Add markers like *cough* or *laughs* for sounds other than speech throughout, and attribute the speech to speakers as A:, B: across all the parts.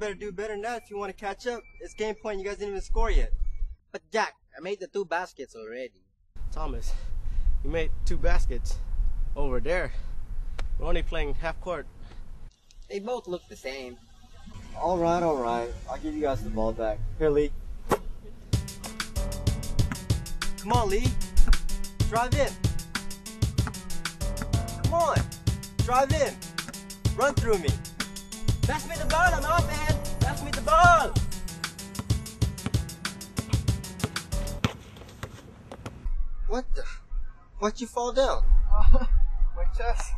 A: better do better than that if you want to catch up. It's game point. You guys didn't even score yet.
B: But Jack, I made the two baskets already.
C: Thomas, you made two baskets over there. We're only playing half court.
B: They both look the same.
A: All right, all right. I'll give you guys the ball back. Here, Lee. Come on, Lee. Drive in. Come on. Drive in. Run through me.
B: Pass me the ball, I'm open! Pass the ball!
A: What the? Why'd you fall down? *laughs*
C: My chest.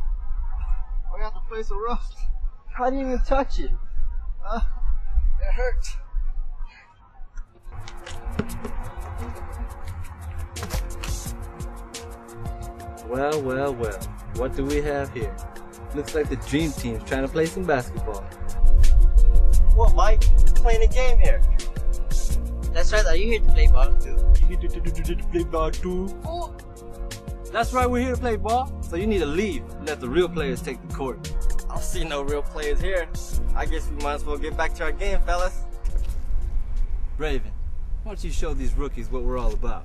C: I got the place so rough.
A: I didn't even touch it.
C: Uh, it hurts.
D: Well, well, well. What do we have here? Looks like the dream team's trying to play some basketball.
A: What, Mike? Playing a game here.
B: That's right, are you here to play ball too?
D: play ball too. Oh. That's right, we're here to play ball. So you need to leave and let the real players take the court.
A: I don't see no real players here. I guess we might as well get back to our game, fellas.
D: Raven, why don't you show these rookies what we're all about?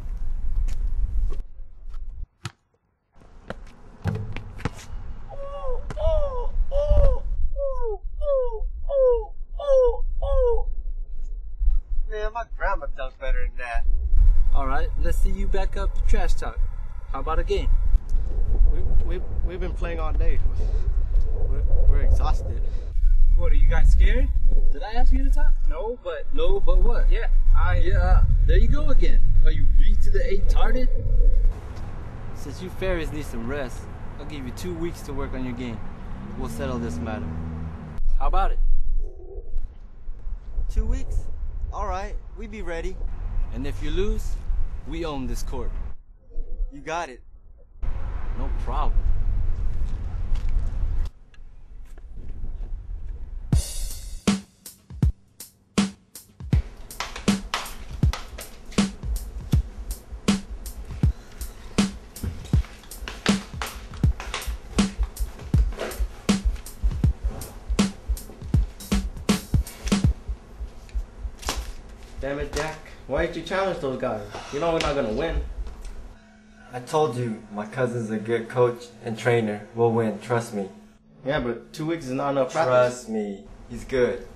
A: Man, my grandma does better than that.
D: Alright, let's see you back up the trash talk. How about a game?
C: We, we, we've been playing all day. We're, we're exhausted.
D: What, are you guys scared? Did I ask you to talk? No, but. No, but what? Yeah, I. Yeah, uh, there you go again. Are you beat to the eight tarded? Since you fairies need some rest, I'll give you two weeks to work on your game. We'll settle this matter. How about it?
A: Two weeks? All right, we be ready.
D: And if you lose, we own this court.
A: You got it.
D: No problem.
C: Damn it, Jack. Why didn't you challenge those guys? You know we're not gonna win.
A: I told you, my cousin's a good coach and trainer. We'll win, trust me.
C: Yeah, but two weeks is not enough practice.
A: Trust me, he's good.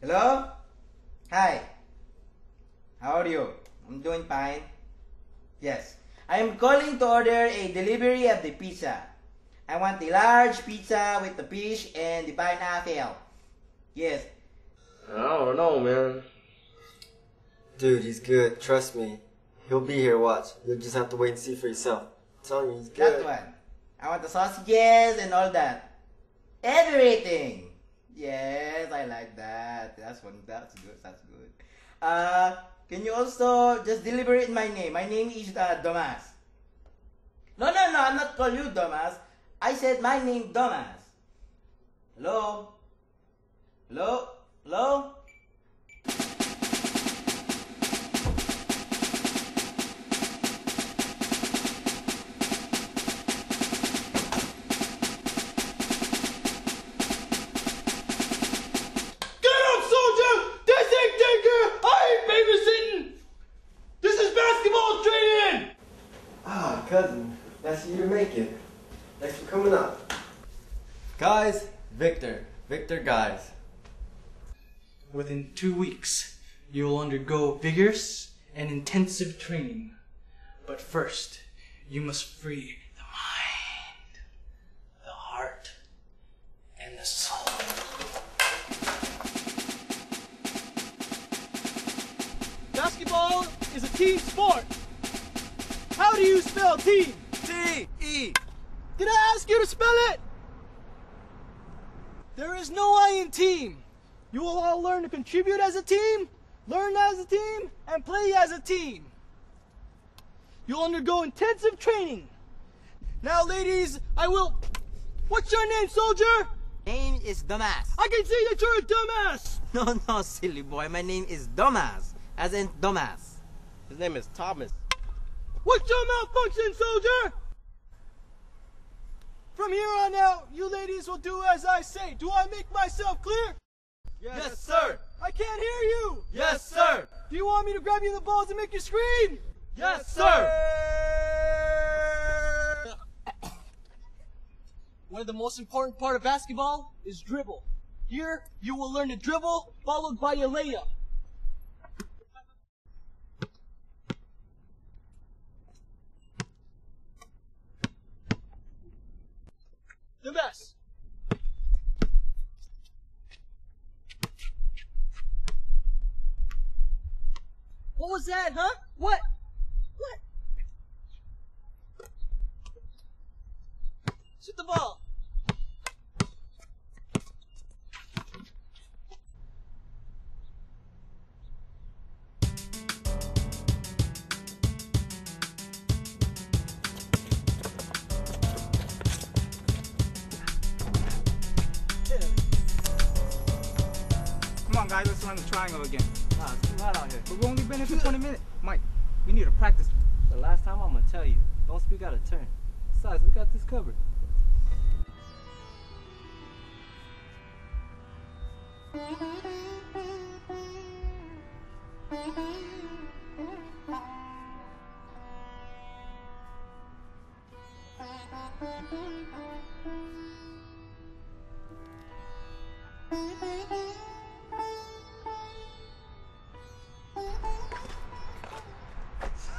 B: Hello? Hi. How are you? I'm doing fine. Yes. I am calling to order a delivery of the pizza. I want the large pizza with the fish and the pineapple. Yes.
C: I don't know, man.
A: Dude, he's good, trust me. He'll be here, watch. You'll just have to wait and see for yourself. I'm telling you, he's good.
B: That one. I want the sausages and all that. Everything. Yes, I like that. That's one. That's good. That's good. Uh, can you also just deliver it in my name? My name is uh, Domas. No, no, no. I'm not call you Domas. I said my name Domas. Hello. Hello. Hello.
E: Weeks, you will undergo vigorous and intensive training. But first, you must free the mind, the heart, and the soul.
F: Basketball is a team sport. How do you spell team?
A: T E.
F: Did I ask you to spell it? There is no I in team. You will all learn to contribute as a team, learn as a team, and play as a team. You'll undergo intensive training. Now, ladies, I will. What's your name, soldier?
B: Name is Domas.
F: I can see that you're a dumbass. *laughs*
B: No, no, silly boy. My name is Domas, as in Domas.
C: His name is Thomas.
F: What's your malfunction, soldier? From here on out, you ladies will do as I say. Do I make myself clear?
D: Yes, sir.
F: I can't hear you.
D: Yes, sir.
F: Do you want me to grab you the balls and make you scream?
D: Yes, sir. *coughs*
F: One of the most important part of basketball is dribble. Here, you will learn to dribble, followed by a layup. The best. What was that, huh? What? What? Shoot the ball.
B: Come on, guys, let's run the triangle again.
D: Nah, it's too hot out here.
B: But we've only been here for 20 minutes. Mike, we need to practice.
G: The last time I'm gonna tell you, don't speak out of turn. Besides, we got this covered. *laughs*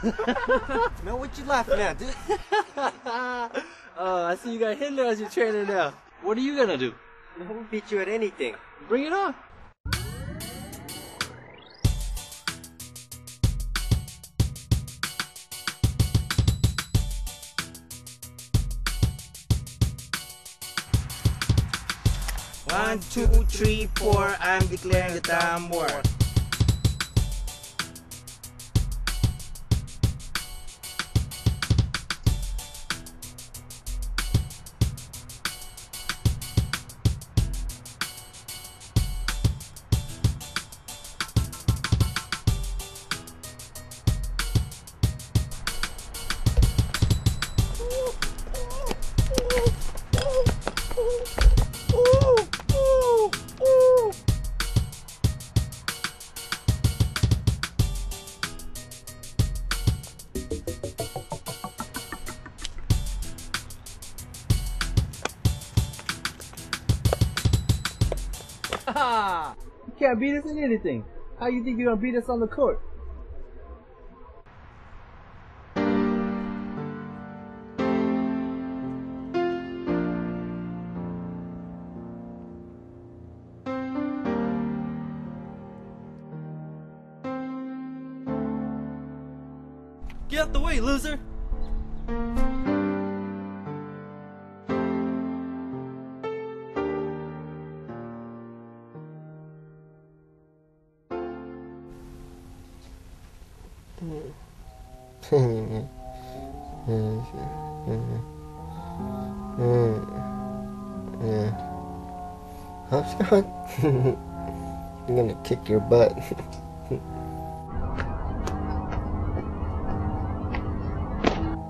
A: Man, what you laughing at, dude?
D: Oh, *laughs* I see you got Hitler as your trainer now. What are you gonna do?
A: We'll beat you at anything.
D: Bring it on.
C: One, two, three, four. I'm declaring the time war.
D: You can't beat us in anything. How you think you're gonna beat us on the court? Get out the way, loser!
A: Hopscotch? I'm gonna kick your butt. *laughs*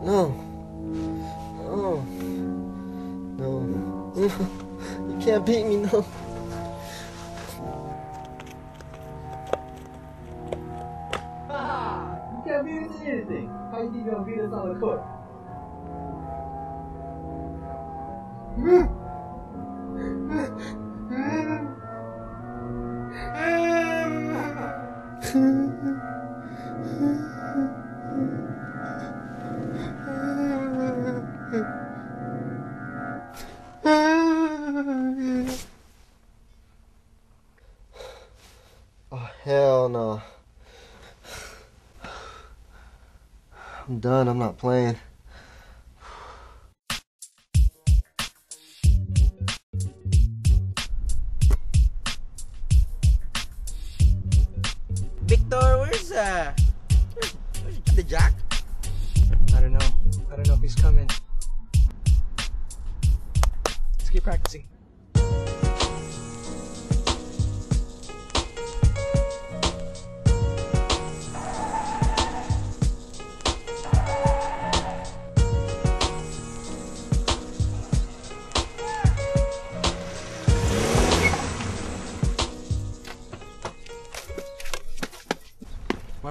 A: no. No. No. *laughs* you can't beat me, no.
D: You think you're gonna beat us on the court?
A: Oh, hell no. I'm done. I'm not playing.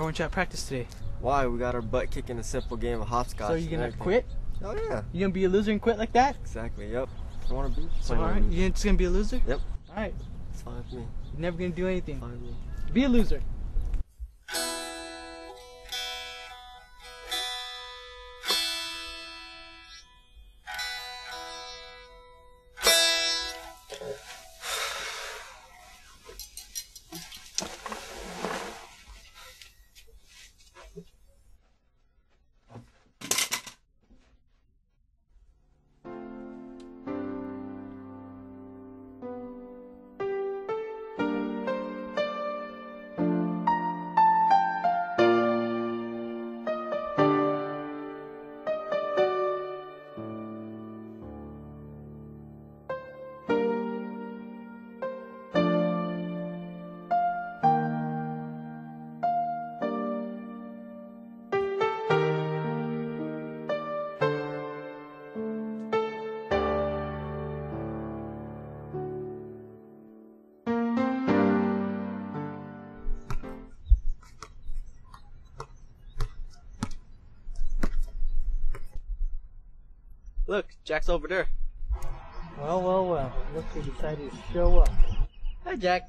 F: Weren't you at practice today?
A: Why? We got our butt kicked in a simple game of hopscotch.
F: so you gonna quit?
A: Oh yeah.
F: You gonna be a loser and quit like that?
A: Exactly. Yep. I want to be.
F: So alright,
A: you.
F: you just gonna be a loser?
A: Yep.
F: Alright,
A: It's fine with me.
F: you're never gonna do anything.
A: Fine with me.
F: Be a loser.
C: Look, Jack's over there.
F: Well, well, well. Look you decided to show up.
C: Hi, Jack.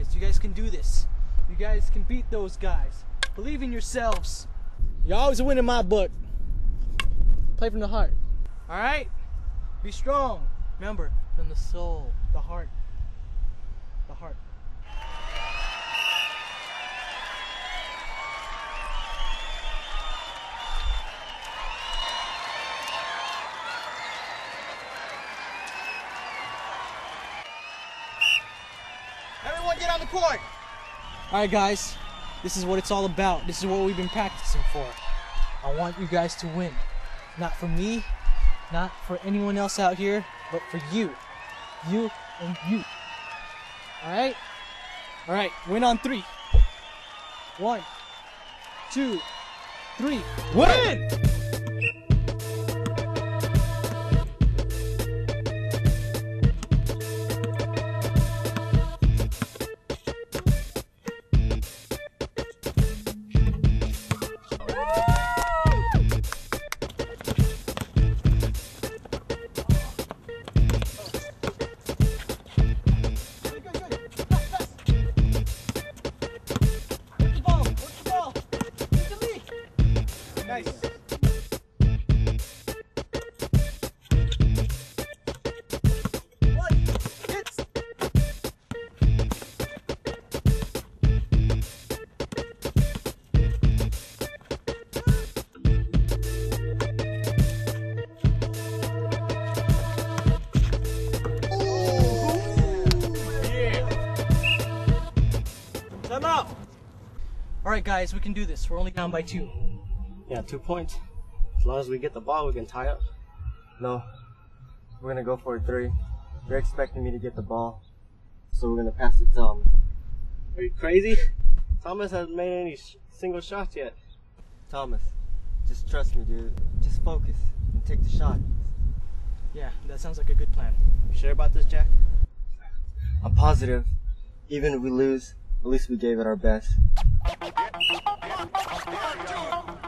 F: Guys. You guys can do this. You guys can beat those guys. Believe in yourselves. You always win in my book. Play from the heart. Alright? Be strong. Remember, from the soul, the heart. Get on the court! Alright, guys. This is what it's all about. This is what we've been practicing for. I want you guys to win. Not for me, not for anyone else out here, but for you. You and you. Alright? Alright, win on three. One, two, three. Win! All right, guys, we can do this. We're only down by two.
C: Yeah, two points. As long as we get the ball, we can tie up.
A: No. We're gonna go for a three. They're expecting me to get the ball, so we're gonna pass it to Thomas.
C: Are you crazy? Thomas hasn't made any sh- single shots yet.
A: Thomas, just trust me, dude. Just focus and take the shot.
F: Yeah, that sounds like a good plan.
C: You sure about this, Jack?
A: I'm positive. Even if we lose, at least we gave it our best.
H: One, two.